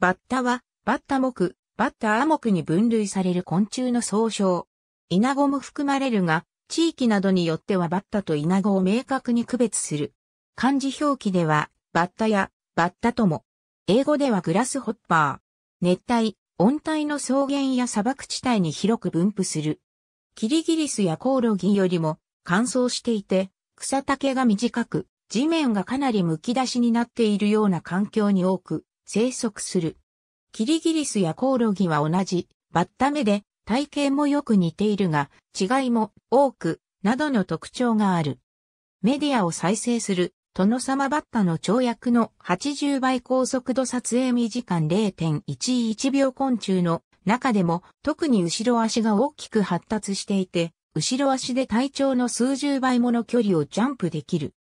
バッタは、バッタ目、バッタア目に分類される昆虫の総称。イナゴも含まれるが、地域などによってはバッタとイナゴを明確に区別する。漢字表記では、バッタや、バッタとも。英語ではグラスホッパー。熱帯、温帯の草原や砂漠地帯に広く分布する。キリギリスやコオロギよりも乾燥していて、草丈が短く、地面がかなり剥き出しになっているような環境に多く生息する。キリギリスやコオロギは同じバッタ目で体型もよく似ているが違いも多くなどの特徴がある。メディアを再生する殿様バッタの跳躍の80倍高速度撮影未時間0.11秒昆虫の中でも特に後ろ足が大きく発達していて、後ろ足で体長の数十倍もの距離をジャンプできる。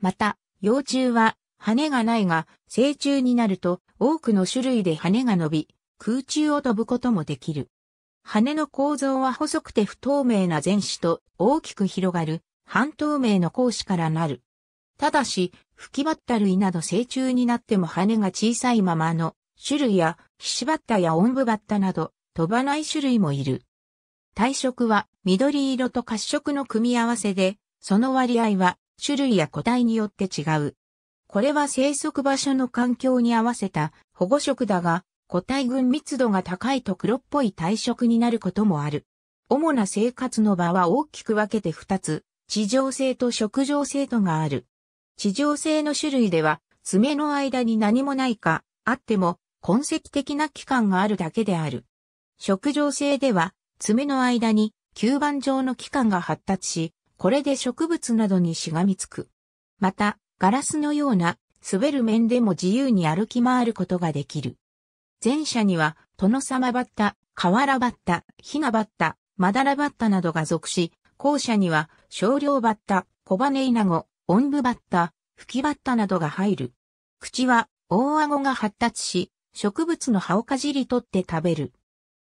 また、幼虫は羽がないが、成虫になると多くの種類で羽が伸び、空中を飛ぶこともできる。羽の構造は細くて不透明な前肢と大きく広がる半透明の格子からなる。ただし、吹きバッタ類など成虫になっても羽が小さいままの種類や、ヒシバッタやオンブバッタなど飛ばない種類もいる。体色は緑色と褐色の組み合わせで、その割合は種類や個体によって違う。これは生息場所の環境に合わせた保護色だが、個体群密度が高いと黒っぽい体色になることもある。主な生活の場は大きく分けて2つ、地上性と食上性とがある。地上性の種類では、爪の間に何もないか、あっても、痕跡的な器官があるだけである。食上性では、爪の間に吸盤状の器官が発達し、これで植物などにしがみつく。また、ガラスのような滑る面でも自由に歩き回ることができる。前者には、殿様バッタ、河原バッタ、ヒナバッタ、マダラバッタなどが属し、後者には、少量バッタ、小羽イナゴ、オンブバッタ、吹きバッタなどが入る。口は、大顎が発達し、植物の葉をかじり取って食べる。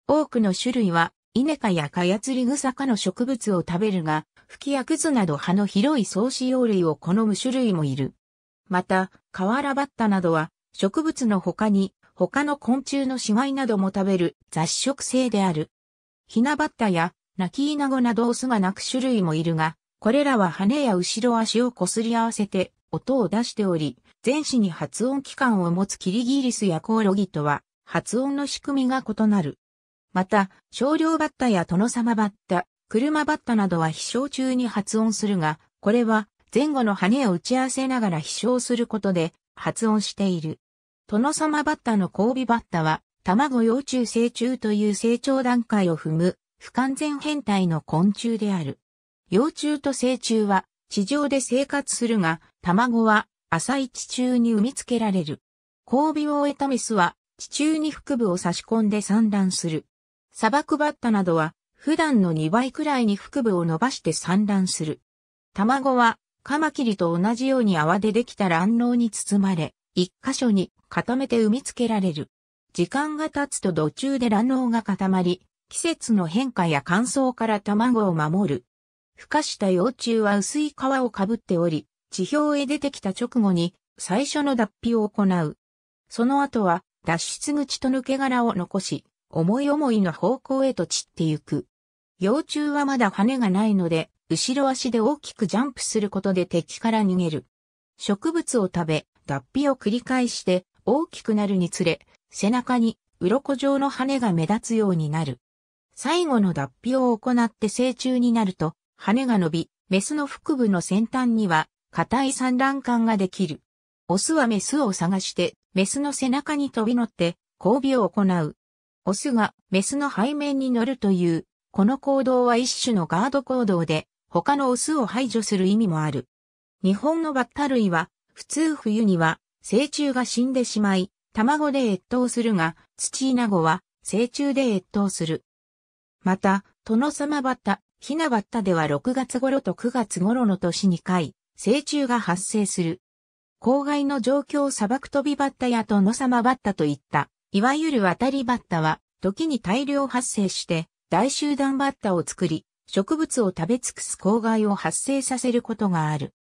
多くの種類は、イネ科やカヤツリグサ科の植物を食べるが、吹きやクズなど葉の広い草子葉類を好む種類もいる。また、カワラバッタなどは植物の他に他の昆虫の死骸なども食べる雑食性である。ヒナバッタやナキイナゴなどオスが鳴く種類もいるが、これらは羽や後ろ足をこすり合わせて音を出しており、前肢に発音器官を持つキリギリスやコオロギとは発音の仕組みが異なる。また、少量バッタや殿様バッタ、車バッタなどは飛翔中に発音するが、これは前後の羽を打ち合わせながら飛翔することで発音している。殿様バッタの交尾バッタは、卵幼虫成虫という成長段階を踏む不完全変態の昆虫である。幼虫と成虫は地上で生活するが、卵は浅い地中に産みつけられる。交尾を終えたメスは地中に腹部を差し込んで産卵する。砂漠バッタなどは普段の2倍くらいに腹部を伸ばして産卵する。卵はカマキリと同じように泡でできた卵巣に包まれ、一箇所に固めて産みつけられる。時間が経つと土中で卵巣が固まり、季節の変化や乾燥から卵を守る。孵化した幼虫は薄い皮をかぶっており、地表へ出てきた直後に最初の脱皮を行う。その後は脱出口と抜け殻を残し、思い思いの方向へと散ってゆく。幼虫はまだ羽がないので、後ろ足で大きくジャンプすることで敵から逃げる。植物を食べ、脱皮を繰り返して大きくなるにつれ、背中に鱗状の羽が目立つようになる。最後の脱皮を行って成虫になると、羽が伸び、メスの腹部の先端には、硬い産卵管ができる。オスはメスを探して、メスの背中に飛び乗って、交尾を行う。オスがメスの背面に乗るというこの行動は一種のガード行動で、他のオスを排除する意味もある。日本のバッタ類は、普通冬には、成虫が死んでしまい、卵で越冬するが、土稲子は、成虫で越冬する。また、殿様バッタ、ひなバッタでは6月頃と9月頃の年2回、成虫が発生する。郊外の状況砂漠飛びバッタや殿様バッタといった、いわゆる渡りバッタは、時に大量発生して、大集団バッタを作り、植物を食べ尽くす公害を発生させることがある。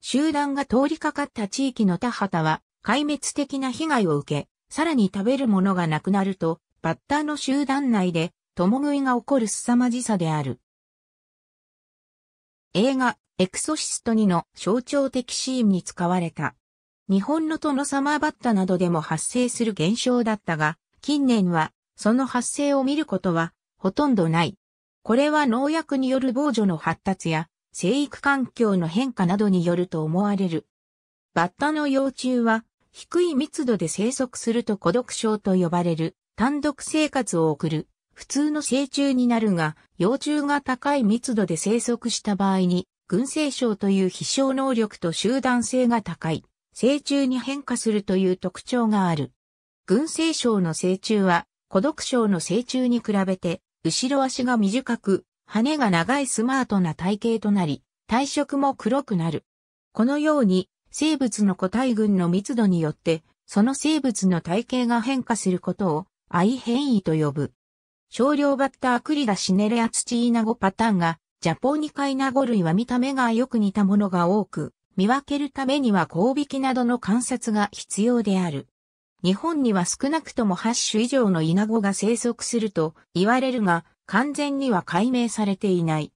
集団が通りかかった地域の田畑は壊滅的な被害を受け、さらに食べるものがなくなると、バッタの集団内で共食いが起こる凄まじさである。映画、エクソシスト2の象徴的シーンに使われた。日本のトノサマーバッタなどでも発生する現象だったが、近年はその発生を見ることはほとんどない。これは農薬による防除の発達や生育環境の変化などによると思われる。バッタの幼虫は低い密度で生息すると孤独症と呼ばれる単独生活を送る普通の成虫になるが、幼虫が高い密度で生息した場合に、群生症という飛翔能力と集団性が高い、成虫に変化するという特徴がある。群生症の成虫は、孤独症の成虫に比べて、後ろ足が短く、羽が長いスマートな体型となり、体色も黒くなる。このように、生物の個体群の密度によって、その生物の体型が変化することを、愛変異と呼ぶ。少量バッタークリダシネレアツチーナゴパターンが、ジャポニカイナゴ類は見た目がよく似たものが多く、見分けるためには交引などの観察が必要である。日本には少なくとも8種以上のイナゴが生息すると言われるが、完全には解明されていない。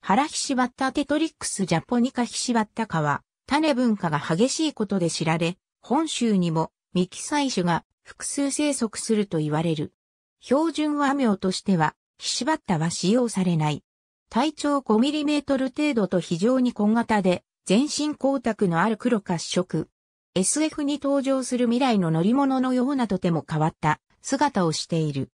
ハラヒシバッタテトリックスジャポニカヒシバッタカは、種文化が激しいことで知られ、本州にも未記載種が複数生息すると言われる。標準和名としては、ひしバッタは使用されない。体長 5mm 程度と非常に小型で、全身光沢のある黒褐色。SF に登場する未来の乗り物のようなとても変わった姿をしている。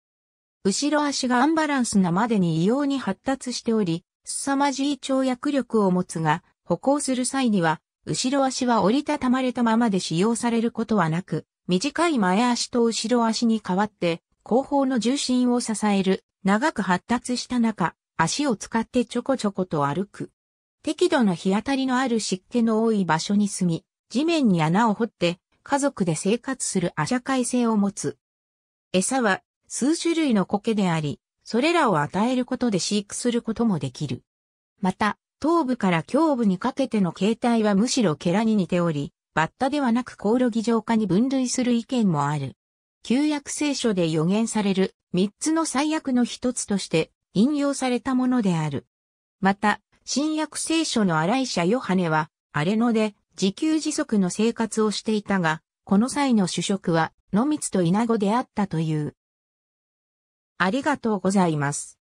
後ろ足がアンバランスなまでに異様に発達しており、凄まじい跳躍力を持つが、歩行する際には、後ろ足は折りたたまれたままで使用されることはなく、短い前足と後ろ足に代わって、後方の重心を支える、長く発達した中、足を使ってちょこちょこと歩く。適度な日当たりのある湿気の多い場所に住み、地面に穴を掘って家族で生活するア社会性を持つ。餌は数種類の苔であり、それらを与えることで飼育することもできる。また、頭部から胸部にかけての形態はむしろケラに似ており、バッタではなくコオロギ状化に分類する意見もある。旧約聖書で予言される三つの最悪の一つとして引用されたものである。また、新約聖書の荒井者ヨハネは、荒れ野で自給自足の生活をしていたが、この際の主食は野蜜と稲子であったという。ありがとうございます。